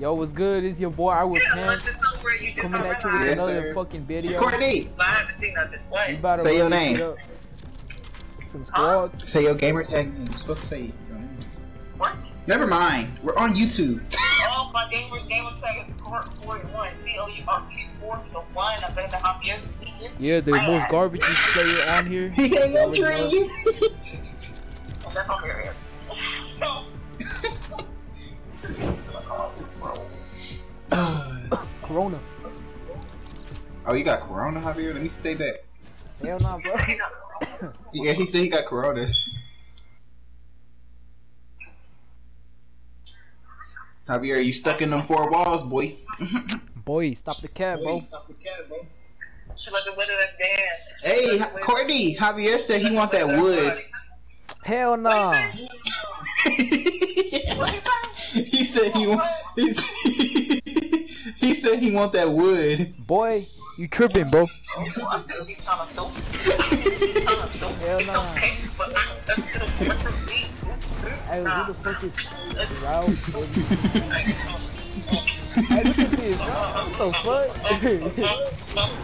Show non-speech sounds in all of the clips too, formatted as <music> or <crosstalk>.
Yo, what's good? It's your boy, I was Yeah, Pam, unless it's somewhere you coming at you with. Yes, another sir. fucking video. Courtney, But I haven't seen nothing. We about Say run your name. Some squads. say your gamer tag name. You're supposed to say your name. What? Never mind. We're on YouTube. <laughs> Oh, my gamer gamer tag is Court 41. C O U R T 4 so one. I've been in the half years. years. Yeah, the most garbage player on here. <laughs> He ain't Y'all no dream. Oh, that's all there Corona. oh, you got Corona, Javier? Let me stay back. Hell nah, bro. <laughs> Yeah, he said he got Corona. Javier, are you stuck in them four walls, boy. <laughs> Boy, stop the cat, bro. She let the window that dance. Hey, Courtney, Javier said he want that wood. Hell nah. <laughs> he said he want. He, he said he want that wood. Boy, you tripping, bro. He's trying to do. He's trying to do. Hell It's nah. okay, but I- that's to the point for me. Hey, who the fuck is Ralph? Hey, look at this, bro. What the fuck?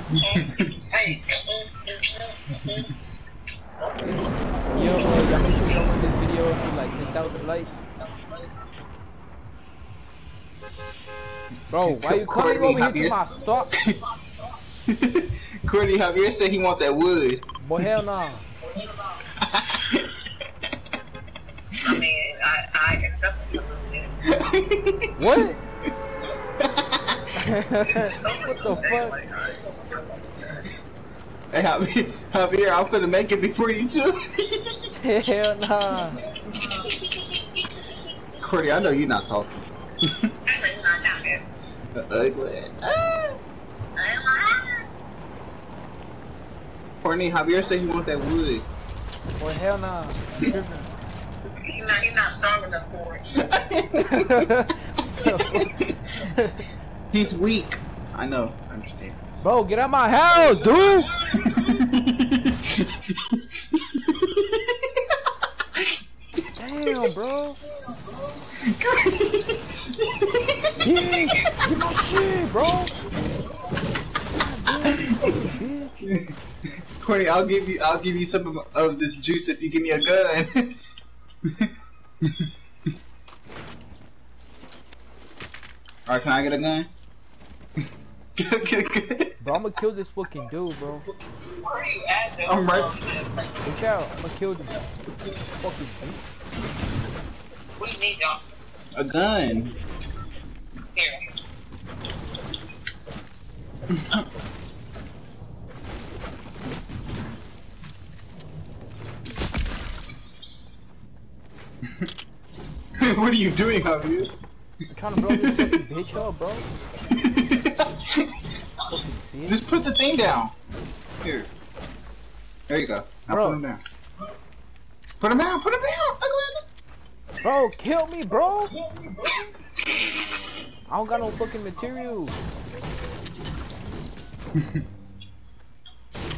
<laughs> Hey. Yo, y'all make sure y'all want this video up to like 10,000 likes. Bro, why you coming Courtney, over here to my Javier's- stop? <laughs> Courtney Javier said he want that wood. Boy, hell nah. I mean, I, I accept it. <laughs> What? <laughs> what the fuck? Hey, Javier, Javier, I'm finna make it before you too. Hell nah. Courtney, I know you're not talking. I'm not down there. Ugly. Ah. Courtney, Javier said he wants that wood. Boy, hell nah. He's not, he's not strong enough <laughs> for it. He's weak. I know. I understand. Bro, get out my house, dude. <laughs> Damn, bro. <laughs> Yeah, get my shit, bro. Bitch. Courtney, I'll give you. I'll give you some of, of this juice if you give me a gun. <laughs> All right, can I get a gun? get, a, get a gun. Bro, I'm gonna kill this fucking dude, bro. Where are you at, though? I'm right- Watch out, I'm gonna kill this fucking bitch. What do you need, y'all? A gun. Here. <laughs> what are you doing, Javier? I'm trying to blow this fucking <laughs> bitch up, bro. <laughs> Just put the thing down. Here. There you go. Now Bro. put him down. Put him down. Put him down. Ugly. Bro, kill me, bro. I don't got no fucking material. <laughs>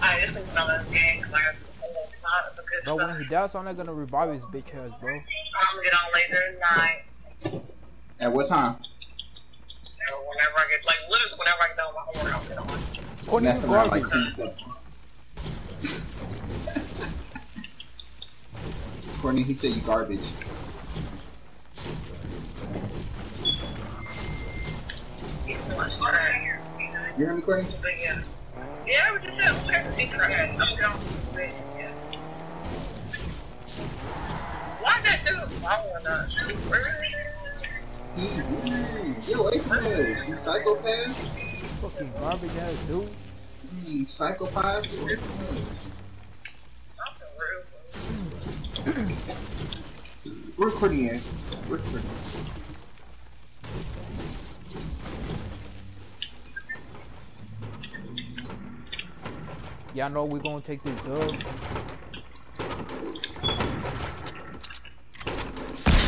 Alright, this is not a game, because I got some whole lot of good Bro, when he dies, I'm not gonna revive his bitch ass, bro. I'm gonna get on later tonight. At what time? Whenever I get, like, literally whenever I get done with my homework, I'll get on. Courtney, That's you garbage. like 10 seconds. Courtney, he said you garbage. Get too much trash. You hear me, Courtney? But yeah. Yeah, I was just saying, okay, see trash. I'm gonna. But, yeah. Why that dude? I wanna. Get away from us, you psychopath. Fucking garbage ass dude. You psychopath. Get away from us. I'm We're recording it. We're recording. Y'all know we gonna take this dub.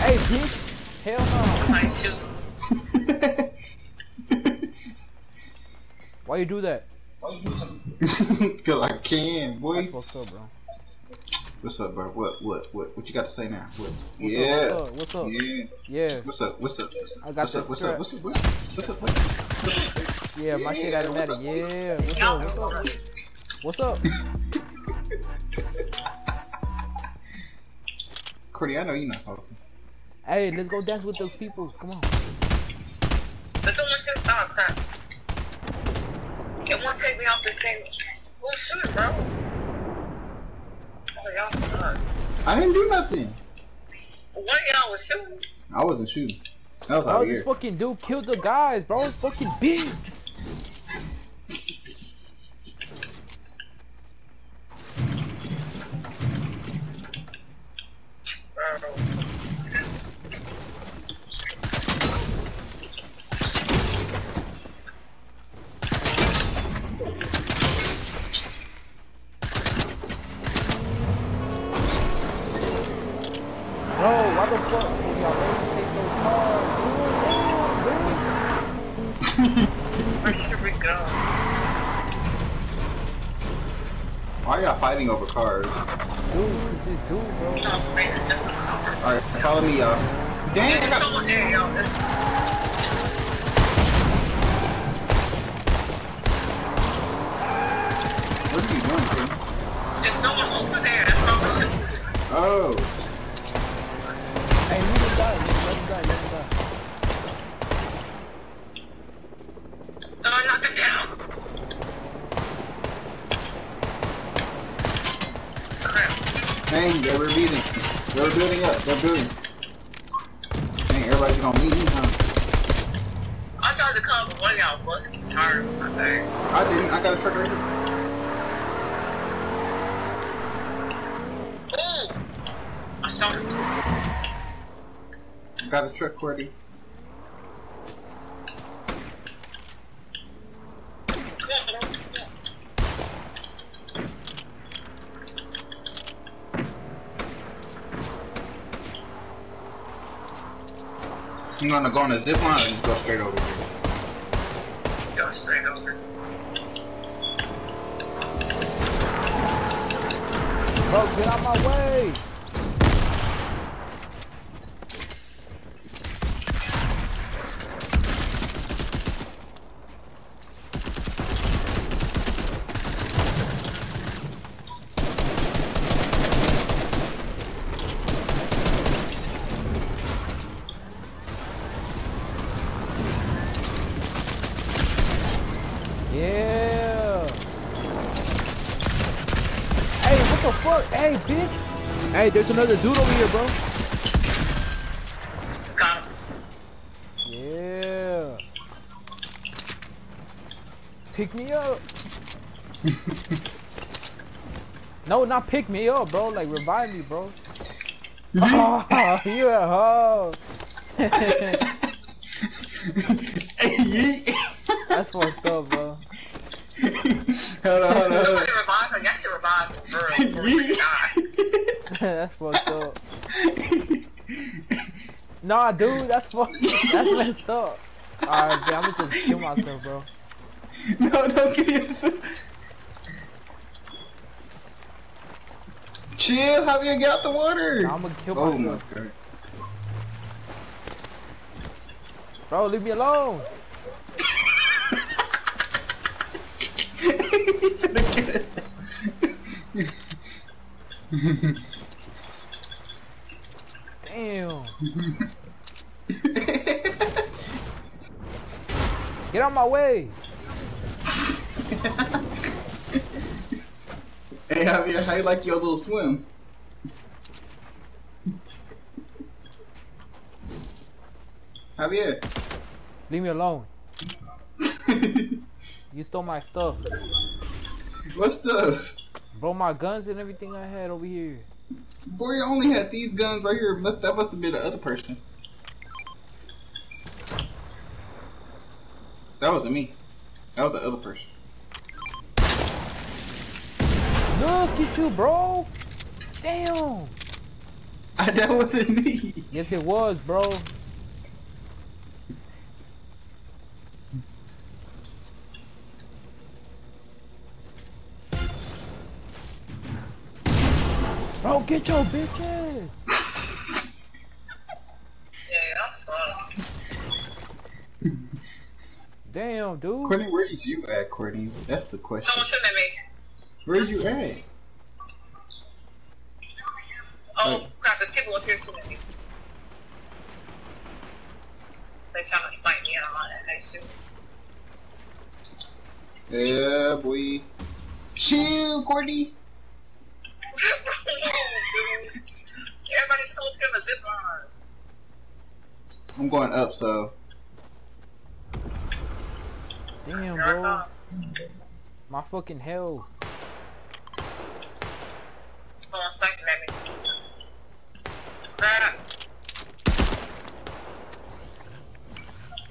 Hey, bitch. Hell no. Why you do that? <laughs> Cause I can, boy. That's fucked up, bro. What's up, bro? What what what what you got to say now? What? What's yeah. Up, what's up? What's up? Yeah. Yeah. What's up? What's up? What's up? I got what's that up? What's strap. up? What's up? What's up? What's up? Yeah, my shit Yeah, out of what's matter. up? Yeah. What's up? What's up? What's up? <laughs> Cordy, I know you're not talking. Hey, let's go dance with those people. Come on. But someone said, oh crap. It won't take me off the thing. Oh shit, bro. Oh, y'all suck. I didn't do nothing. What y'all was shooting? I wasn't shooting. That was Bro, out this here. fucking dude killed the guys, bro. It's fucking big. Why are y'all fighting over cars? Dude, dude, this dude, bro. No, wait, it's just a number. Alright, follow me, y'all. Dang, I There's someone there, What are you doing, there's someone over there. That's what I was shooting. Oh. Hey, let him die. Let him die. Let him die. No, I knocked him down. Crap. Dang, they were beating. They were building up. They're building. Dang, everybody's gonna meet me, huh? I tried to come, but one of y'all was tired of my thing. I didn't. I got a truck right here. Ooh! I saw him. Got a truck, Cordy. Come on, come on, come on. I'm gonna go on a zip line or just go straight over here. Go straight over. Bro, get out of my way. Yeah. Hey, what the fuck? Hey, bitch. Hey, there's another dude over here, bro. Got him. Yeah. Pick me up. <laughs> no, not pick me up, bro. Like revive me, bro. <laughs> <laughs> Oh, you a hoe. hey, yeet. That's fucked up, bro. hold on, hold on, hold on. Somebody revive him. Y'all should revive him for real. Before he die. That's <laughs> fucked up. Nah, dude, that's fucked. That's messed up. Alright, I'm gonna just kill myself, bro. no, don't kill yourself. Chill, Javier, get out the water. Nah, I'm gonna kill oh my god. Bro, leave me alone. <laughs> Damn. Get out of my way. <laughs> hey, Javier, how you like your little swim? Javier. Leave me alone. You stole my stuff. <laughs> what stuff? Bro, my guns and everything I had over here. Boy, you only had these guns right here. Must that must have been the other person. That wasn't me. That was the other person. Look at you, bro. Damn. <laughs> that wasn't me. Yes, it was, bro. Bro, Yo, get your bitch ass. Yeah, I'm fun. Damn, dude. Courtney, where is you at, Courtney? That's the question. Oh, Someone shooting at me. Where's you at? Oh, Hey. crap, there's people up here shooting at me. They trying to fight me and I'm on that. They shoot. Yeah, boy. Chill, Courtney. Everybody's so scared of zip line. I'm going up, so. Damn, bro. My fucking hell. Someone's sniping at me.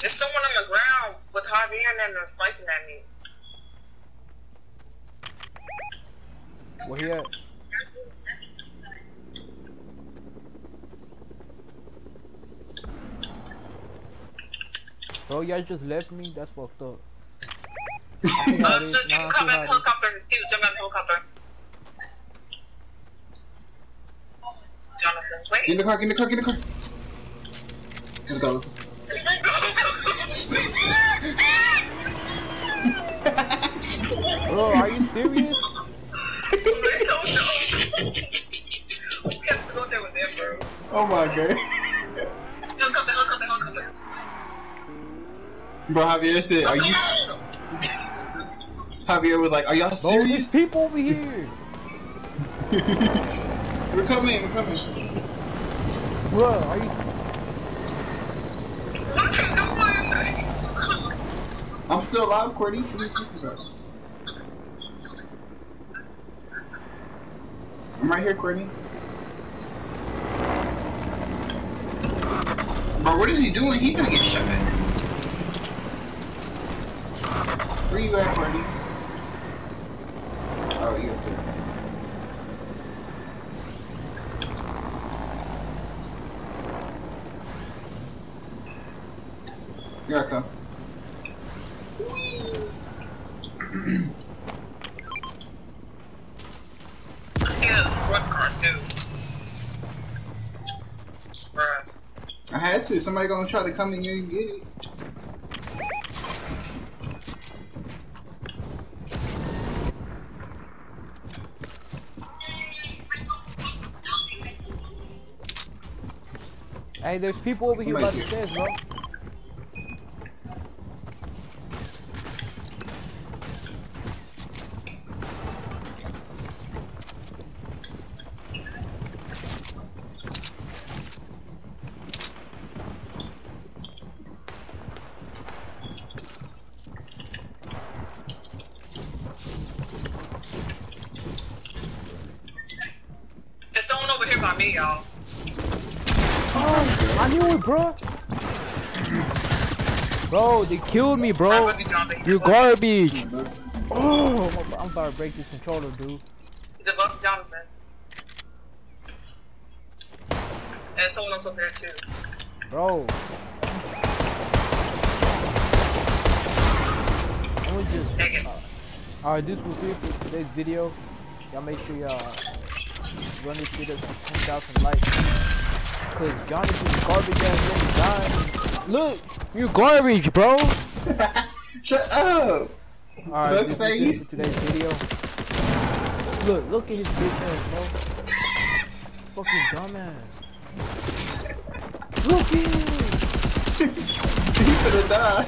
There's someone on the ground with Javier and they're sniping at me. Where he at? Bro, y'all just left me? That's fucked up. I see how Uh, so you Nah, can come see back how it is. helicopter. Steve, jump out helicopter. Jonathan, Get in the car, get in the car, get in the car. Let's go. Bro, are you serious? <laughs> <laughs> We have to go there with them, bro. Oh my god. Bro, Javier said, are you. Javier was like, are y'all Bro, there's serious? people over here. <laughs> we're coming, we're coming. Bro, are you... What you doing? I'm still alive, Courtney. What are you talking about? I'm right here, Courtney. Bro, what is he doing? He gonna get shot at. Where you at, Courtney? Oh, you up there. Here I come. Yeah, sports car too. Bruh. I had to. Somebody gonna try to come in here and get it. Hey, there's people over here by the stairs, bro. There's someone over here by me, y'all. Oh, I knew it, bro. Bro, they killed me, bro. You're garbage. Oh, I'm about to break this controller, dude. He's above Jonathan. And someone else over there too. Bro. I was just. It. Alright, this was it for today's video. Y'all make sure y'all run this video to 10,000 likes. Cause Jonathan's garbage ass really died. Look, you're garbage, bro. <laughs> Shut up! Alright, Look, this is face. today's video. Look, look at his bitch ass, bro. Fucking dumbass. Look at him. <laughs> He's gonna die.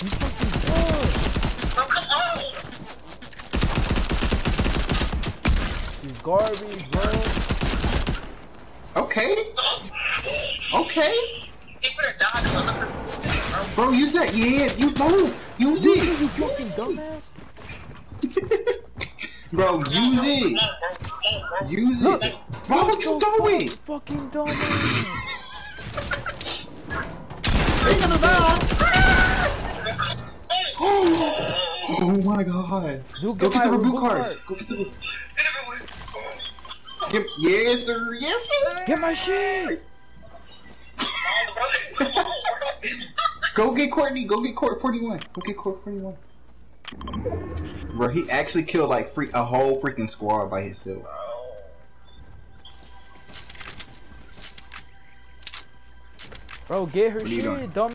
He's fucking dumb. Oh, come on! He's garbage, bro. Okay. Okay. He better die because other person's dead, bro. Bro, use that. Yeah, you don't. Use You it. fucking dumbass. <laughs> Bro, use it. Come on, bro. Come on, bro. Use it. Why would you throw it? Fucking dumbass. They gonna die. Oh my god. Dude, Go get get the reboot reboot cards. Go get the. Get, yes, sir. Yes, sir. Get my shit. <laughs> Go get Courtney. Go get Court 41. Go get Court 41. Bro, he actually killed like free a whole freaking squad by himself. Bro, get her shit, dumb.